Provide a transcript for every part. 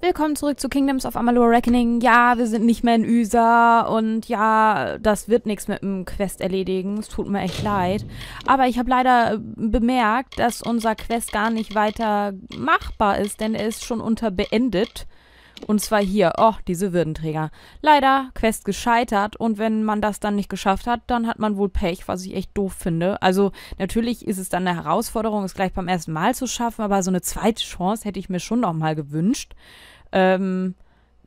Willkommen zurück zu Kingdoms of Amalur Reckoning. Ja, wir sind nicht mehr in Üsa und ja, das wird nichts mit dem Quest erledigen. Es tut mir echt leid. Aber ich habe leider äh, bemerkt, dass unser Quest gar nicht weiter machbar ist, denn er ist schon unter beendet. Und zwar hier, oh, diese Würdenträger. Leider, Quest gescheitert und wenn man das dann nicht geschafft hat, dann hat man wohl Pech, was ich echt doof finde. Also natürlich ist es dann eine Herausforderung, es gleich beim ersten Mal zu schaffen, aber so eine zweite Chance hätte ich mir schon noch mal gewünscht. Ähm,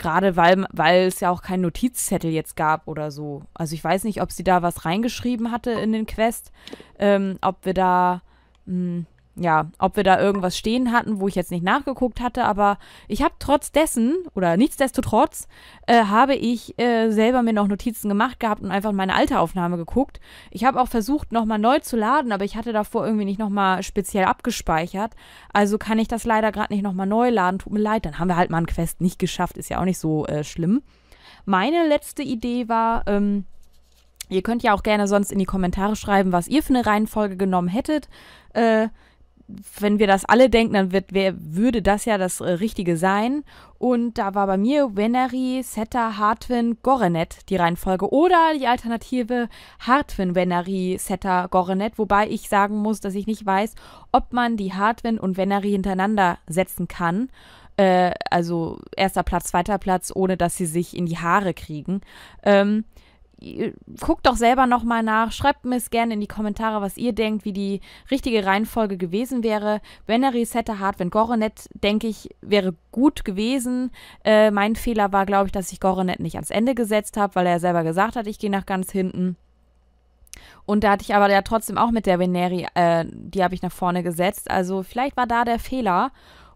Gerade weil, weil es ja auch keinen Notizzettel jetzt gab oder so. Also ich weiß nicht, ob sie da was reingeschrieben hatte in den Quest, ähm, ob wir da, mh, hm, ja, ob wir da irgendwas stehen hatten, wo ich jetzt nicht nachgeguckt hatte, aber ich habe trotz dessen oder nichtsdestotrotz äh, habe ich äh, selber mir noch Notizen gemacht gehabt und einfach meine alte Aufnahme geguckt. Ich habe auch versucht, nochmal neu zu laden, aber ich hatte davor irgendwie nicht nochmal speziell abgespeichert. Also kann ich das leider gerade nicht nochmal neu laden. Tut mir leid, dann haben wir halt mal einen Quest nicht geschafft, ist ja auch nicht so äh, schlimm. Meine letzte Idee war, ähm, Ihr könnt ja auch gerne sonst in die Kommentare schreiben, was ihr für eine Reihenfolge genommen hättet. Äh, wenn wir das alle denken, dann wird, wer, würde das ja das äh, Richtige sein. Und da war bei mir Veneri, Seta, Hartwin, Gorenet die Reihenfolge. Oder die Alternative Hartwin, Veneri, Seta, Gorenet. Wobei ich sagen muss, dass ich nicht weiß, ob man die Hartwin und Veneri hintereinander setzen kann. Äh, also erster Platz, zweiter Platz, ohne dass sie sich in die Haare kriegen. Ähm, guckt doch selber nochmal nach, schreibt mir es gerne in die Kommentare, was ihr denkt, wie die richtige Reihenfolge gewesen wäre. Venery, Sette, Hartwin, Goronet, denke ich, wäre gut gewesen. Äh, mein Fehler war, glaube ich, dass ich Goronet nicht ans Ende gesetzt habe, weil er selber gesagt hat, ich gehe nach ganz hinten. Und da hatte ich aber ja trotzdem auch mit der Veneri, äh, die habe ich nach vorne gesetzt. Also vielleicht war da der Fehler.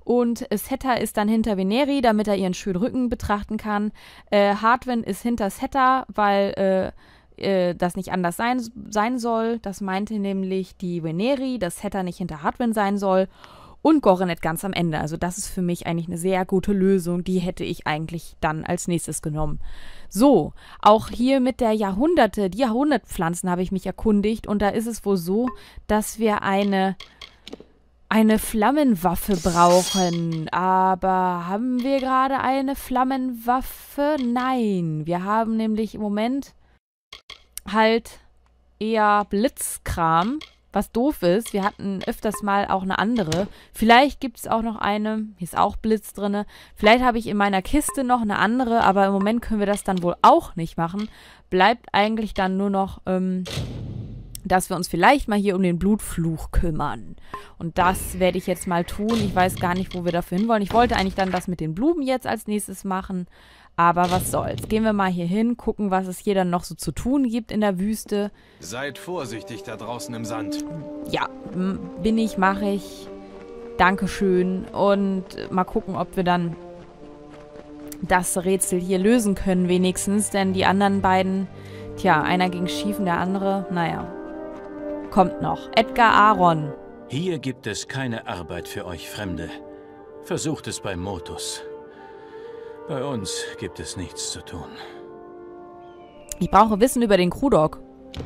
Und Setta ist dann hinter Veneri, damit er ihren schönen Rücken betrachten kann. Äh, Hardwin ist hinter Setta, weil äh, äh, das nicht anders sein, sein soll. Das meinte nämlich die Veneri, dass Setta nicht hinter Hardwin sein soll. Und Gorenet ganz am Ende. Also das ist für mich eigentlich eine sehr gute Lösung. Die hätte ich eigentlich dann als nächstes genommen. So, auch hier mit der Jahrhunderte, die Jahrhundertpflanzen habe ich mich erkundigt. Und da ist es wohl so, dass wir eine eine Flammenwaffe brauchen. Aber haben wir gerade eine Flammenwaffe? Nein. Wir haben nämlich im Moment halt eher Blitzkram, was doof ist. Wir hatten öfters mal auch eine andere. Vielleicht gibt es auch noch eine. Hier ist auch Blitz drin. Vielleicht habe ich in meiner Kiste noch eine andere, aber im Moment können wir das dann wohl auch nicht machen. Bleibt eigentlich dann nur noch ähm, dass wir uns vielleicht mal hier um den Blutfluch kümmern. Und das werde ich jetzt mal tun. Ich weiß gar nicht, wo wir dafür hinwollen. Ich wollte eigentlich dann das mit den Blumen jetzt als nächstes machen. Aber was soll's. Gehen wir mal hier hin, gucken, was es hier dann noch so zu tun gibt in der Wüste. Seid vorsichtig da draußen im Sand. Ja, bin ich, mache ich. Dankeschön. Und mal gucken, ob wir dann das Rätsel hier lösen können wenigstens. Denn die anderen beiden, tja, einer ging schief und der andere, naja, kommt noch. Edgar Aaron. Hier gibt es keine Arbeit für euch Fremde. Versucht es bei Motus. Bei uns gibt es nichts zu tun. Ich brauche Wissen über den Krudok.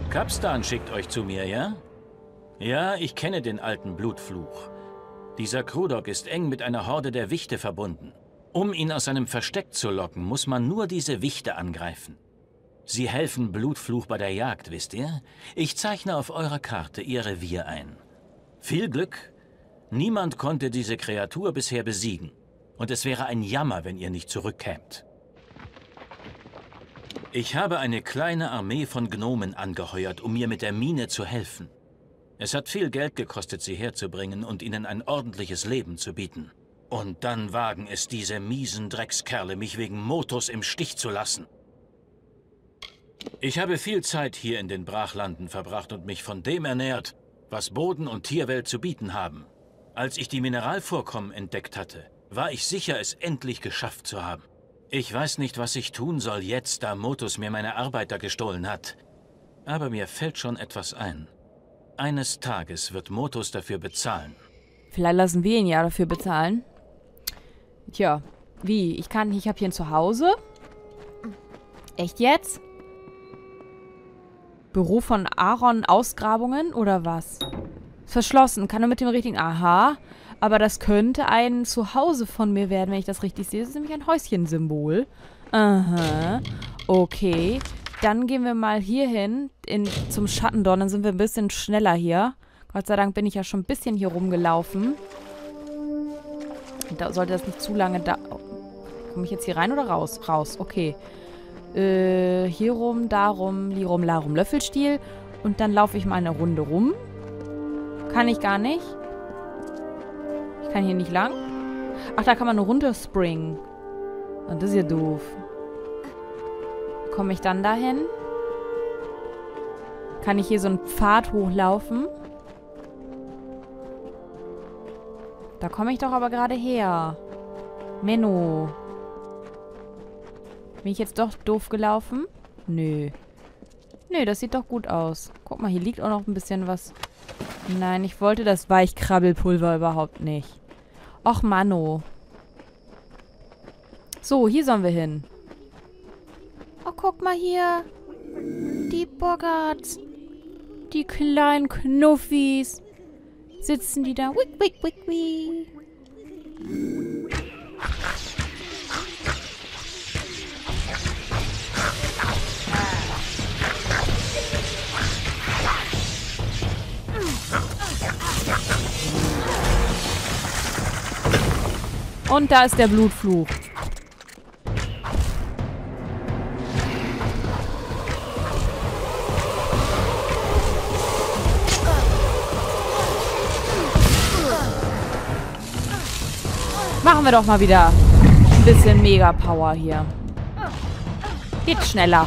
Kapstan schickt euch zu mir, ja? Ja, ich kenne den alten Blutfluch. Dieser Krudok ist eng mit einer Horde der Wichte verbunden. Um ihn aus seinem Versteck zu locken, muss man nur diese Wichte angreifen. Sie helfen Blutfluch bei der Jagd, wisst ihr? Ich zeichne auf eurer Karte Ihr Revier ein. Viel Glück. Niemand konnte diese Kreatur bisher besiegen. Und es wäre ein Jammer, wenn ihr nicht zurückkämt. Ich habe eine kleine Armee von Gnomen angeheuert, um mir mit der Mine zu helfen. Es hat viel Geld gekostet, sie herzubringen und ihnen ein ordentliches Leben zu bieten. Und dann wagen es diese miesen Dreckskerle, mich wegen Motos im Stich zu lassen. Ich habe viel Zeit hier in den Brachlanden verbracht und mich von dem ernährt, was Boden und Tierwelt zu bieten haben. Als ich die Mineralvorkommen entdeckt hatte, war ich sicher, es endlich geschafft zu haben. Ich weiß nicht, was ich tun soll jetzt, da Motus mir meine Arbeiter gestohlen hat. Aber mir fällt schon etwas ein. Eines Tages wird Motus dafür bezahlen. Vielleicht lassen wir ihn ja dafür bezahlen. Tja, wie? Ich kann, ich habe hier ein Zuhause. Echt jetzt? Büro von Aaron Ausgrabungen oder was? Verschlossen. Kann er mit dem richtigen... Aha. Aber das könnte ein Zuhause von mir werden, wenn ich das richtig sehe. Das ist nämlich ein Häuschensymbol. Aha. Okay. Dann gehen wir mal hier hin in, zum Schattendorn. Dann sind wir ein bisschen schneller hier. Gott sei Dank bin ich ja schon ein bisschen hier rumgelaufen. Da sollte das nicht zu lange da... Komme ich jetzt hier rein oder raus? Raus, okay. Äh, hier rum, da rum, hier rum, la rum, Löffelstiel. Und dann laufe ich mal eine Runde rum. Kann ich gar nicht. Ich kann hier nicht lang. Ach, da kann man runterspringen. Und das ist ja doof. Komme ich dann dahin? Kann ich hier so einen Pfad hochlaufen? Da komme ich doch aber gerade her. Menno. Bin ich jetzt doch doof gelaufen? Nö. Nö, das sieht doch gut aus. Guck mal, hier liegt auch noch ein bisschen was. Nein, ich wollte das Weichkrabbelpulver überhaupt nicht. Och, Manno. So, hier sollen wir hin. Oh, guck mal hier. Die Boggarts. Die kleinen Knuffis. Sitzen die da. Wick, wick, wick, wick. Und da ist der Blutfluch. Machen wir doch mal wieder ein bisschen Mega-Power hier. Geht schneller.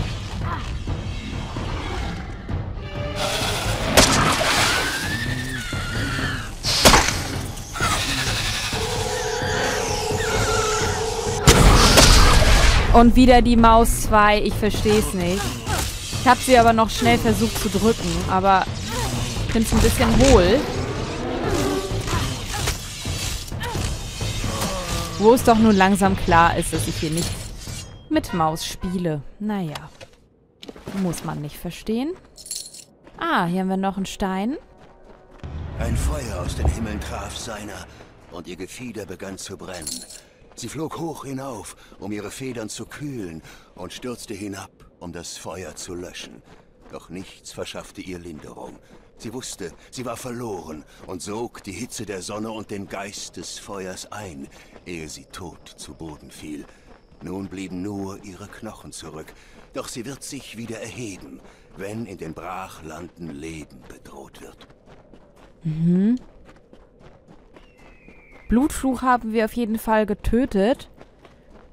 Und wieder die Maus 2. Ich verstehe es nicht. Ich habe sie aber noch schnell versucht zu drücken, aber ich finde es ein bisschen hohl. Wo es doch nun langsam klar ist, dass ich hier nicht mit Maus spiele. Naja. Muss man nicht verstehen. Ah, hier haben wir noch einen Stein. Ein Feuer aus den Himmeln traf seiner und ihr Gefieder begann zu brennen. Sie flog hoch hinauf, um ihre Federn zu kühlen, und stürzte hinab, um das Feuer zu löschen. Doch nichts verschaffte ihr Linderung. Sie wusste, sie war verloren und sog die Hitze der Sonne und den Geist des Feuers ein, ehe sie tot zu Boden fiel. Nun blieben nur ihre Knochen zurück, doch sie wird sich wieder erheben, wenn in den Brachlanden Leben bedroht wird. Mhm. Blutfluch haben wir auf jeden Fall getötet.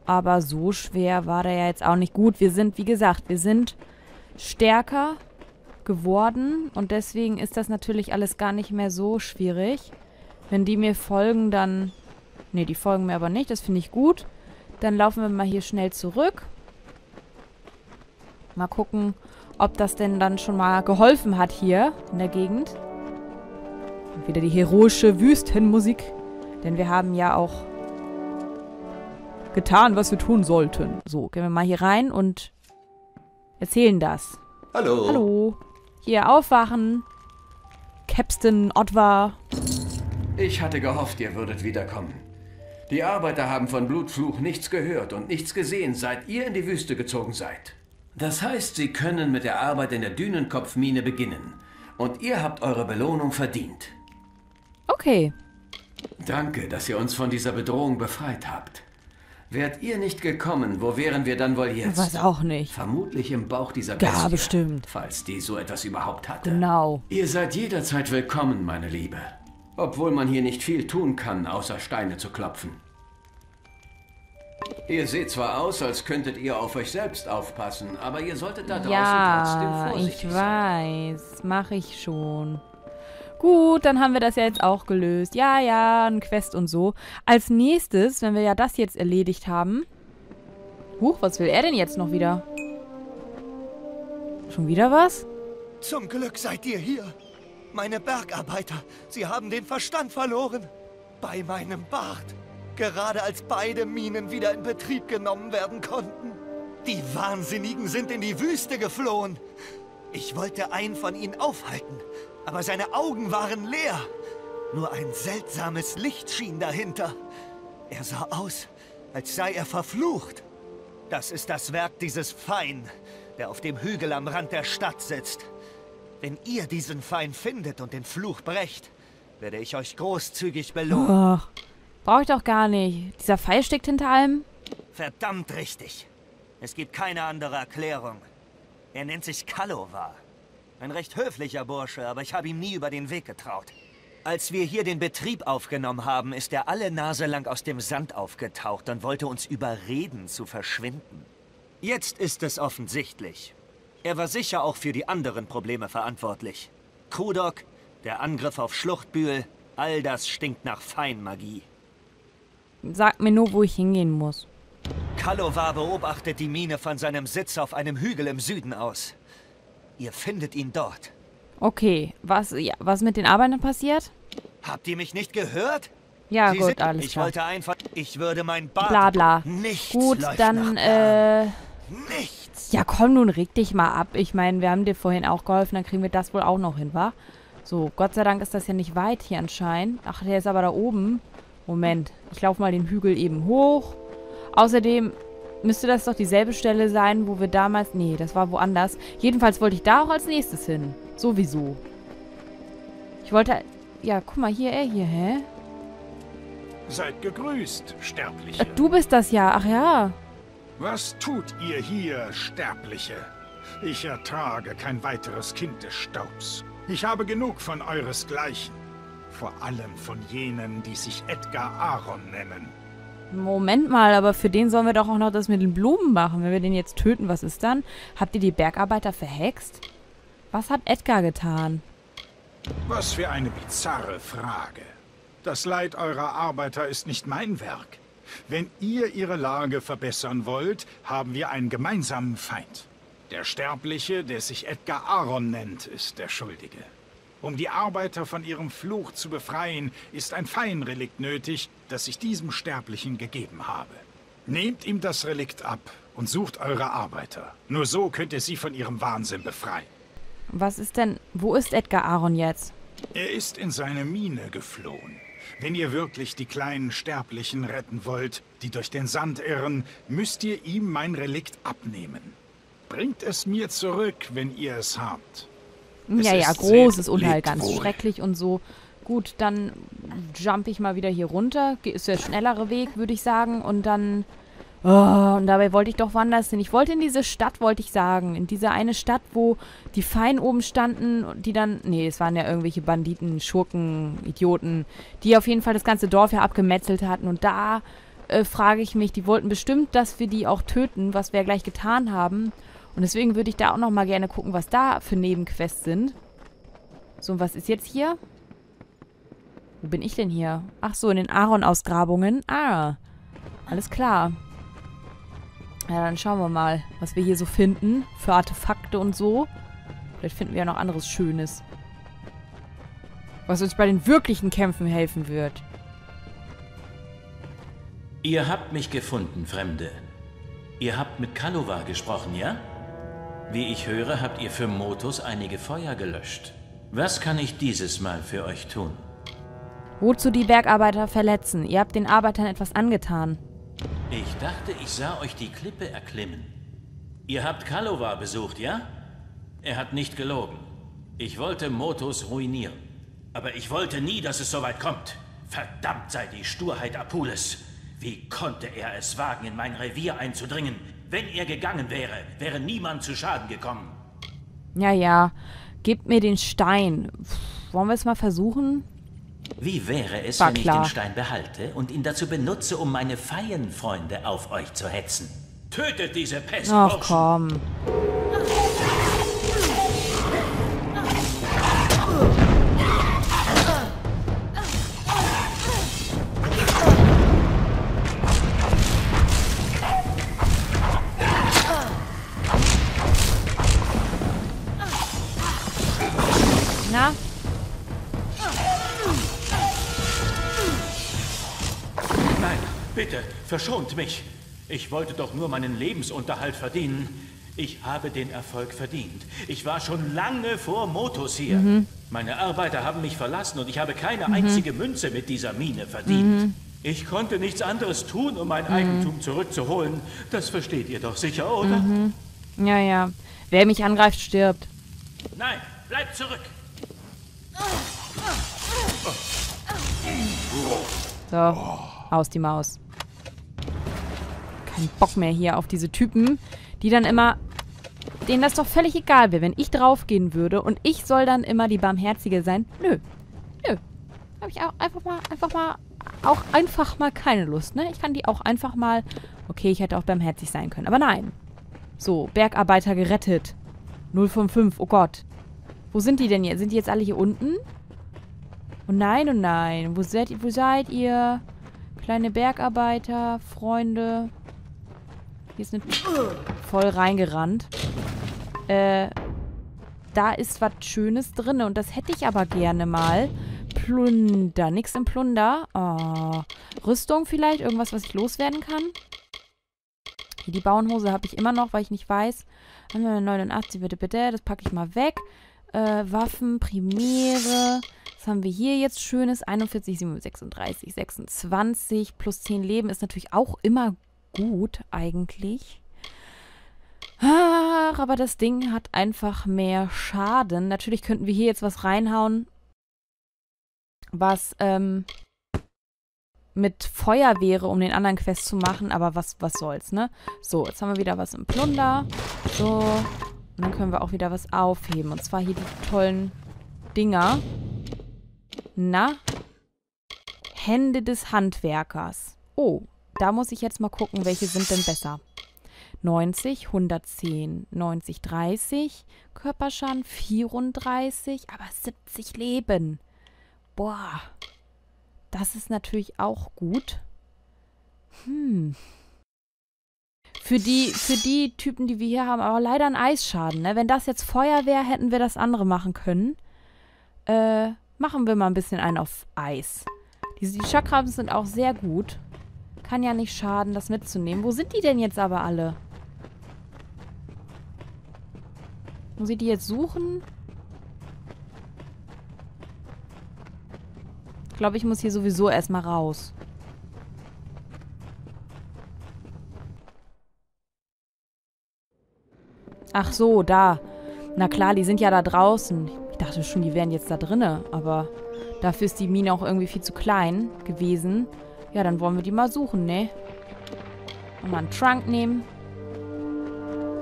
Aber so schwer war der ja jetzt auch nicht gut. Wir sind, wie gesagt, wir sind stärker geworden. Und deswegen ist das natürlich alles gar nicht mehr so schwierig. Wenn die mir folgen, dann... Ne, die folgen mir aber nicht. Das finde ich gut. Dann laufen wir mal hier schnell zurück. Mal gucken, ob das denn dann schon mal geholfen hat hier in der Gegend. Und wieder die heroische Wüstenmusik. Denn wir haben ja auch getan, was wir tun sollten. So, gehen wir mal hier rein und erzählen das. Hallo. Hallo. Hier aufwachen. Capstan Ottwar. Ich hatte gehofft, ihr würdet wiederkommen. Die Arbeiter haben von Blutfluch nichts gehört und nichts gesehen, seit ihr in die Wüste gezogen seid. Das heißt, sie können mit der Arbeit in der Dünenkopfmine beginnen. Und ihr habt eure Belohnung verdient. Okay. Danke, dass ihr uns von dieser Bedrohung befreit habt. Wärt ihr nicht gekommen, wo wären wir dann wohl jetzt? Weiß auch nicht. Vermutlich im Bauch dieser Bestie. Ja, bestimmt. Falls die so etwas überhaupt hatte. Genau. Ihr seid jederzeit willkommen, meine Liebe. Obwohl man hier nicht viel tun kann, außer Steine zu klopfen. Ihr seht zwar aus, als könntet ihr auf euch selbst aufpassen, aber ihr solltet da draußen trotzdem Ja, vorsichtig ich sein. weiß. Mache ich schon. Gut, dann haben wir das ja jetzt auch gelöst. Ja, ja, ein Quest und so. Als nächstes, wenn wir ja das jetzt erledigt haben. Huch, was will er denn jetzt noch wieder? Schon wieder was? Zum Glück seid ihr hier. Meine Bergarbeiter, sie haben den Verstand verloren. Bei meinem Bart. Gerade als beide Minen wieder in Betrieb genommen werden konnten. Die Wahnsinnigen sind in die Wüste geflohen. Ich wollte einen von ihnen aufhalten, aber seine Augen waren leer. Nur ein seltsames Licht schien dahinter. Er sah aus, als sei er verflucht. Das ist das Werk dieses Fein, der auf dem Hügel am Rand der Stadt sitzt. Wenn ihr diesen Fein findet und den Fluch brecht, werde ich euch großzügig belohnen. Ach, brauche ich doch gar nicht. Dieser Pfeil steckt hinter allem. Verdammt richtig. Es gibt keine andere Erklärung. Er nennt sich Kalova. Ein recht höflicher Bursche, aber ich habe ihm nie über den Weg getraut. Als wir hier den Betrieb aufgenommen haben, ist er alle Nase lang aus dem Sand aufgetaucht und wollte uns überreden zu verschwinden. Jetzt ist es offensichtlich. Er war sicher auch für die anderen Probleme verantwortlich. Kudok, der Angriff auf Schluchtbühl, all das stinkt nach Feinmagie. Sag mir nur, wo ich hingehen muss. Kalova beobachtet die Mine von seinem Sitz auf einem Hügel im Süden aus. Ihr findet ihn dort. Okay, was, ja, was mit den Arbeitern passiert? Habt ihr mich nicht gehört? Ja, Sie gut, sind- alles ich klar. wollte einfach... Ich würde mein Bart... Bla bla. Nichts Gut, dann, äh... Nichts. Ja, komm nun, reg dich mal ab. Ich meine, wir haben dir vorhin auch geholfen, dann kriegen wir das wohl auch noch hin, wa? So, Gott sei Dank ist das ja nicht weit hier anscheinend. Ach, der ist aber da oben. Moment, ich laufe mal den Hügel eben hoch. Außerdem müsste das doch dieselbe Stelle sein, wo wir damals... Nee, das war woanders. Jedenfalls wollte ich da auch als nächstes hin. Sowieso. Ich wollte... Ja, guck mal, hier, er hier, hä? Seid gegrüßt, Sterbliche. Äh, Du bist das ja, ach ja. Was tut ihr hier, Sterbliche? Ich ertrage kein weiteres Kind des Staubs. Ich habe genug von euresgleichen. Vor allem von jenen, die sich Edgar Aaron nennen. Moment mal, aber für den sollen wir doch auch noch das mit den Blumen machen. Wenn wir den jetzt töten, was ist dann? Habt ihr die Bergarbeiter verhext? Was hat Edgar getan? Was für eine bizarre Frage. Das Leid eurer Arbeiter ist nicht mein Werk. Wenn ihr ihre Lage verbessern wollt, haben wir einen gemeinsamen Feind. Der Sterbliche, der sich Edgar Aaron nennt, ist der Schuldige. Um die Arbeiter von ihrem Fluch zu befreien, ist ein Feinrelikt nötig, das ich diesem Sterblichen gegeben habe. Nehmt ihm das Relikt ab und sucht eure Arbeiter. Nur so könnt ihr sie von ihrem Wahnsinn befreien. Was ist denn... Wo ist Edgar Aaron jetzt? Er ist in seine Mine geflohen. Wenn ihr wirklich die kleinen Sterblichen retten wollt, die durch den Sand irren, müsst ihr ihm mein Relikt abnehmen. Bringt es mir zurück, wenn ihr es habt. Ja, ja, großes Unheil, ganz wohl. schrecklich und so. Gut, dann jump ich mal wieder hier runter. Ist der schnellere Weg, würde ich sagen. Und dann... Oh, und dabei wollte ich doch woanders hin. Ich wollte in diese Stadt, wollte ich sagen. In diese eine Stadt, wo die Fein oben standen, und die dann... Nee, es waren ja irgendwelche Banditen, Schurken, Idioten, die auf jeden Fall das ganze Dorf ja abgemetzelt hatten. Und da äh, frage ich mich, die wollten bestimmt, dass wir die auch töten, was wir ja gleich getan haben. Und deswegen würde ich da auch noch mal gerne gucken, was da für Nebenquests sind. So, und was ist jetzt hier? Wo bin ich denn hier? Ach so, in den Aaron-Ausgrabungen. Ah, alles klar. Ja, dann schauen wir mal, was wir hier so finden. Für Artefakte und so. Vielleicht finden wir ja noch anderes Schönes. Was uns bei den wirklichen Kämpfen helfen wird. Ihr habt mich gefunden, Fremde. Ihr habt mit Kalova gesprochen, ja? Wie ich höre, habt ihr für Motus einige Feuer gelöscht. Was kann ich dieses Mal für euch tun? Wozu die Bergarbeiter verletzen? Ihr habt den Arbeitern etwas angetan. Ich dachte, ich sah euch die Klippe erklimmen. Ihr habt Kalova besucht, ja? Er hat nicht gelogen. Ich wollte Motus ruinieren. Aber ich wollte nie, dass es so weit kommt. Verdammt sei die Sturheit Apules. Wie konnte er es wagen, in mein Revier einzudringen? Wenn er gegangen wäre, wäre niemand zu Schaden gekommen. Ja, ja. Gebt mir den Stein. Pff, wollen wir es mal versuchen? Wie wäre es, War wenn ich klar. den Stein behalte und ihn dazu benutze, um meine Feienfreunde auf euch zu hetzen? Tötet diese Pest, Ach komm. Verschont mich. Ich wollte doch nur meinen Lebensunterhalt verdienen. Ich habe den Erfolg verdient. Ich war schon lange vor Motos hier. Meine Arbeiter haben mich verlassen und ich habe keine einzige Münze mit dieser Mine verdient. Ich konnte nichts anderes tun, um mein Eigentum zurückzuholen. Das versteht ihr doch sicher, oder? Ja, ja. Wer mich angreift, stirbt. Nein, bleibt zurück. So, aus die Maus. Kein Bock mehr hier auf diese Typen, die dann immer... Denen das doch völlig egal wäre, wenn ich draufgehen würde und ich soll dann immer die Barmherzige sein. Nö. Nö. Habe ich auch einfach mal, einfach mal, auch einfach mal keine Lust, ne? Ich kann die auch einfach mal... Okay, ich hätte auch barmherzig sein können, aber nein. So, Bergarbeiter gerettet. 0 von 5, oh Gott. Wo sind die denn jetzt? Sind die jetzt alle hier unten? Oh nein, oh nein. Wo seid, wo seid ihr? Kleine Bergarbeiter, Freunde. Hier ist eine... Voll reingerannt. Äh, da ist was Schönes drin und das hätte ich aber gerne mal. Plunder. Nix im Plunder. Oh. Rüstung vielleicht? Irgendwas, was ich loswerden kann? Die Bauernhose habe ich immer noch, weil ich nicht weiß. 89, bitte, bitte. Das packe ich mal weg. Äh, Waffen, Primäre. Was haben wir hier jetzt Schönes? 41, 37, 26 plus 10 Leben ist natürlich auch immer gut, eigentlich. Ach, aber das Ding hat einfach mehr Schaden. Natürlich könnten wir hier jetzt was reinhauen, was ähm, mit Feuer wäre, um den anderen Quest zu machen, aber was, was soll's, ne? So, jetzt haben wir wieder was im Plunder. So, und dann können wir auch wieder was aufheben. Und zwar hier die tollen Dinger. Na? Hände des Handwerkers. Oh, da muss ich jetzt mal gucken, welche sind denn besser. 90, 110, 90, 30. Körperschaden 34, aber 70 Leben. Boah. Das ist natürlich auch gut. Hm. Für die, für die Typen, die wir hier haben, aber leider ein Eisschaden. Ne? Wenn das jetzt Feuer wäre, hätten wir das andere machen können. Äh, machen wir mal ein bisschen einen auf Eis. Diese, die Chakrams sind auch sehr gut. Kann ja nicht schaden, das mitzunehmen. Wo sind die denn jetzt aber alle? Muss ich die jetzt suchen? Ich glaube, ich muss hier sowieso erstmal raus. Ach so, da. Na klar, die sind ja da draußen. Ich dachte schon, die wären jetzt da drinne, aber dafür ist die Mine auch irgendwie viel zu klein gewesen. Ja, dann wollen wir die mal suchen, ne? Und mal einen Trunk nehmen.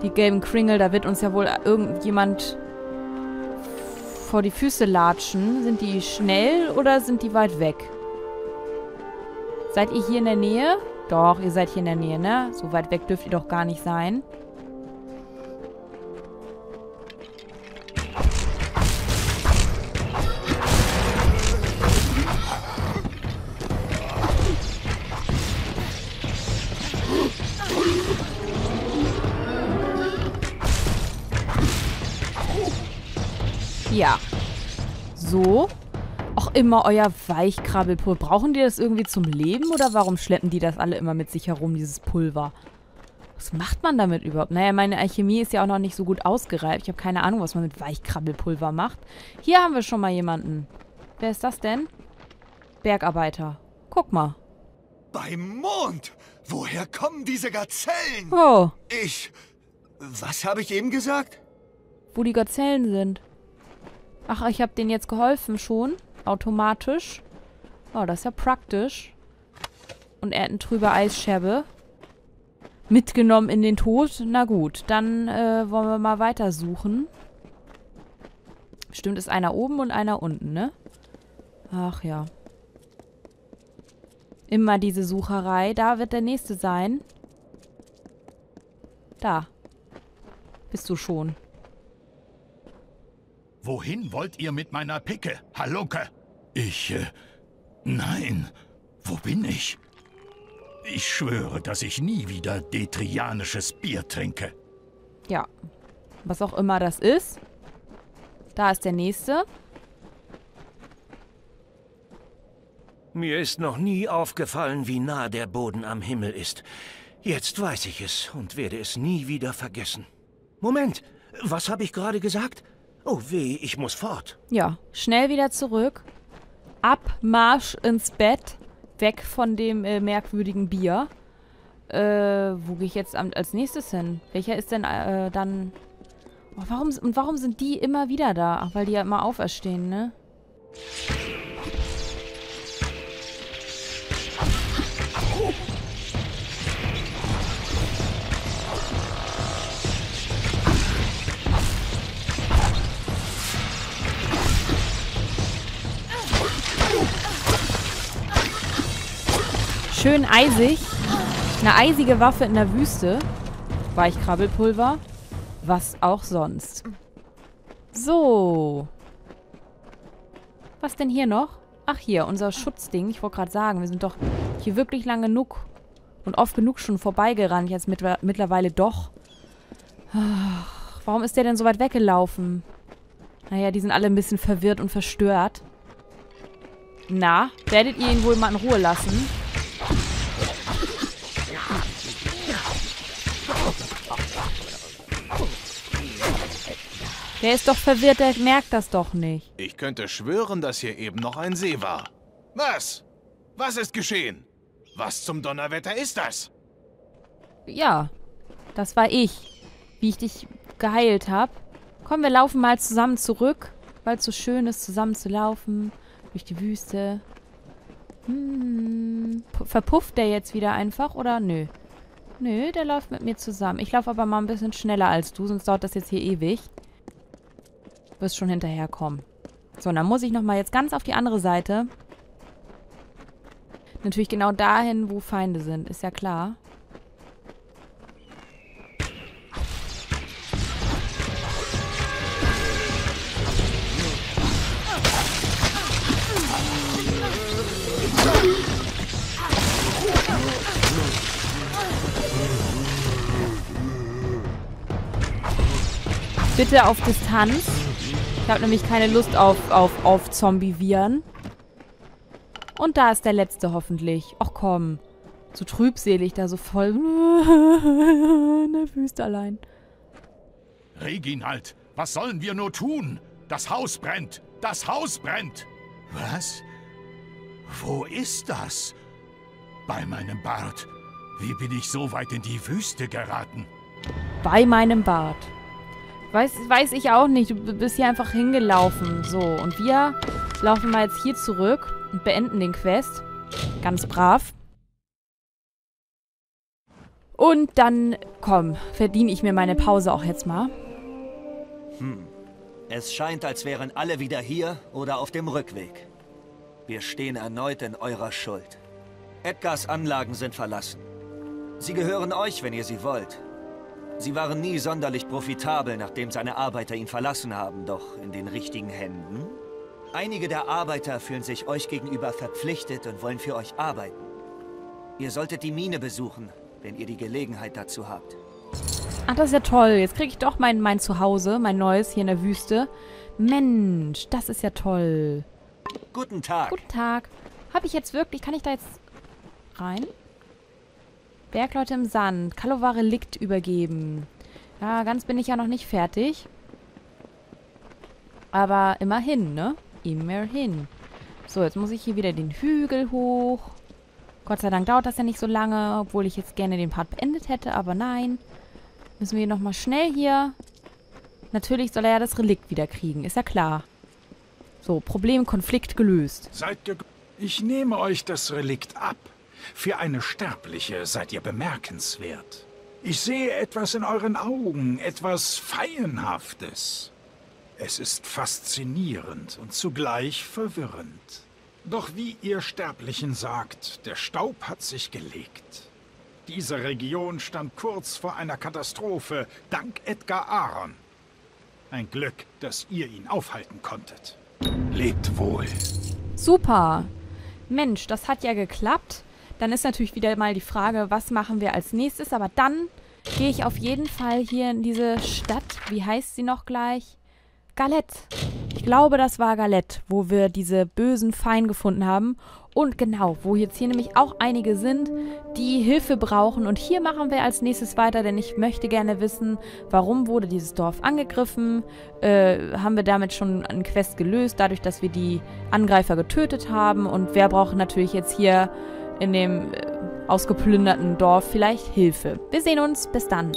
Die gelben Kringel, da wird uns ja wohl irgendjemand vor die Füße latschen. Sind die schnell oder sind die weit weg? Seid ihr hier in der Nähe? Doch, ihr seid hier in der Nähe, ne? So weit weg dürft ihr doch gar nicht sein. So. Auch immer euer Weichkrabbelpulver. Brauchen die das irgendwie zum Leben oder warum schleppen die das alle immer mit sich herum, dieses Pulver? Was macht man damit überhaupt? Naja, meine Alchemie ist ja auch noch nicht so gut ausgereift. Ich habe keine Ahnung, was man mit Weichkrabbelpulver macht. Hier haben wir schon mal jemanden. Wer ist das denn? Bergarbeiter. Guck mal. Beim Mond! Woher kommen diese Gazellen? Oh, Ich. Was habe ich eben gesagt? wo die Gazellen sind. Ach, ich habe denen jetzt geholfen schon. Automatisch. Oh, das ist ja praktisch. Und er hat eine trübe Eisscherbe. Mitgenommen in den Tod. Na gut, dann äh, wollen wir mal weitersuchen. Bestimmt ist einer oben und einer unten, ne? Ach ja. Immer diese Sucherei. Da wird der nächste sein. Da. Bist du schon. Wohin wollt ihr mit meiner Picke, Halunke? Ich, äh, nein. Wo bin ich? Ich schwöre, dass ich nie wieder detrianisches Bier trinke. Ja. Was auch immer das ist. Da ist der nächste. Mir ist noch nie aufgefallen, wie nah der Boden am Himmel ist. Jetzt weiß ich es und werde es nie wieder vergessen. Moment, was habe ich gerade gesagt? Oh weh, ich muss fort. Ja, schnell wieder zurück. Ab, Marsch ins Bett. Weg von dem äh, merkwürdigen Bier. Äh, wo gehe ich jetzt als nächstes hin? Welcher ist denn äh, dann... Oh, warum, und warum sind die immer wieder da? Ach, weil die ja immer auferstehen, ne? Schön eisig. Eine eisige Waffe in der Wüste. Weichkrabbelpulver. Was auch sonst. So. Was denn hier noch? Ach hier, unser Schutzding. Ich wollte gerade sagen, wir sind doch hier wirklich lang genug und oft genug schon vorbeigerannt. Jetzt mit, mittlerweile doch. Warum ist der denn so weit weggelaufen? Naja, die sind alle ein bisschen verwirrt und verstört. Na, werdet ihr ihn wohl mal in Ruhe lassen? Der ist doch verwirrt, der merkt das doch nicht. Ich könnte schwören, dass hier eben noch ein See war. Was? Was ist geschehen? Was zum Donnerwetter ist das? Ja, das war ich, wie ich dich geheilt habe. Komm, wir laufen mal zusammen zurück, weil es so schön ist, zusammen zu laufen durch die Wüste. Hm, verpufft der jetzt wieder einfach oder nö? Nö, der läuft mit mir zusammen. Ich laufe aber mal ein bisschen schneller als du, sonst dauert das jetzt hier ewig wirst schon hinterherkommen. So, dann muss ich nochmal jetzt ganz auf die andere Seite. Natürlich genau dahin, wo Feinde sind, ist ja klar. Bitte auf Distanz. Ich habe nämlich keine Lust auf, auf, auf Zombie-Viren. Und da ist der letzte hoffentlich. Ach komm. So trübselig da, so voll in der Wüste allein. Reginald, was sollen wir nur tun? Das Haus brennt! Das Haus brennt! Was? Wo ist das? Bei meinem Bart. Wie bin ich so weit in die Wüste geraten? Bei meinem Bart. Weiß, weiß ich auch nicht. Du bist hier einfach hingelaufen. So, und wir laufen mal jetzt hier zurück und beenden den Quest. Ganz brav. Und dann, komm, verdiene ich mir meine Pause auch jetzt mal. Hm. Es scheint, als wären alle wieder hier oder auf dem Rückweg. Wir stehen erneut in eurer Schuld. Edgars Anlagen sind verlassen. Sie gehören euch, wenn ihr sie wollt. Sie waren nie sonderlich profitabel, nachdem seine Arbeiter ihn verlassen haben, doch in den richtigen Händen? Einige der Arbeiter fühlen sich euch gegenüber verpflichtet und wollen für euch arbeiten. Ihr solltet die Mine besuchen, wenn ihr die Gelegenheit dazu habt. Ach, das ist ja toll. Jetzt kriege ich doch mein, mein Zuhause, mein neues hier in der Wüste. Mensch, das ist ja toll. Guten Tag. Guten Tag. Habe ich jetzt wirklich, kann ich da jetzt rein? Bergleute im Sand. Kalova Relikt übergeben. Ja, ganz bin ich ja noch nicht fertig. Aber immerhin, ne? Immerhin. So, jetzt muss ich hier wieder den Hügel hoch. Gott sei Dank dauert das ja nicht so lange, obwohl ich jetzt gerne den Part beendet hätte, aber nein. Müssen wir hier nochmal schnell hier. Natürlich soll er ja das Relikt wieder kriegen, ist ja klar. So, Problem, Konflikt gelöst. Seid ihr... Ich nehme euch das Relikt ab. Für eine Sterbliche seid ihr bemerkenswert. Ich sehe etwas in euren Augen, etwas Feienhaftes. Es ist faszinierend und zugleich verwirrend. Doch wie ihr Sterblichen sagt, der Staub hat sich gelegt. Diese Region stand kurz vor einer Katastrophe, dank Edgar Aaron. Ein Glück, dass ihr ihn aufhalten konntet. Lebt wohl. Super. Mensch, das hat ja geklappt. Dann ist natürlich wieder mal die Frage, was machen wir als nächstes. Aber dann gehe ich auf jeden Fall hier in diese Stadt. Wie heißt sie noch gleich? Galette. Ich glaube, das war Galette, wo wir diese bösen Fein gefunden haben. Und genau, wo jetzt hier nämlich auch einige sind, die Hilfe brauchen. Und hier machen wir als nächstes weiter, denn ich möchte gerne wissen, warum wurde dieses Dorf angegriffen? Äh, haben wir damit schon einen Quest gelöst, dadurch, dass wir die Angreifer getötet haben? Und wer braucht natürlich jetzt hier in dem äh, ausgeplünderten Dorf vielleicht Hilfe? Wir sehen uns, bis dann.